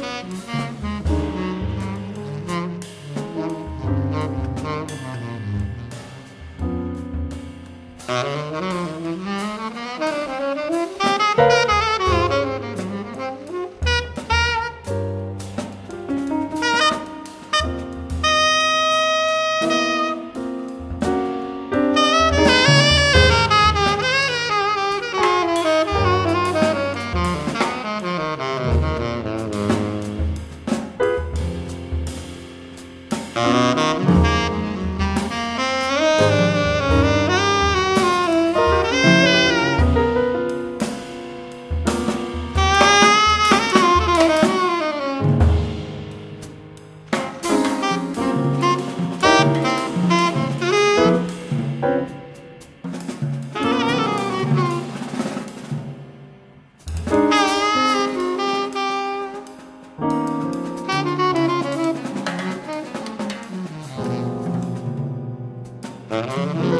Música Mm-hmm.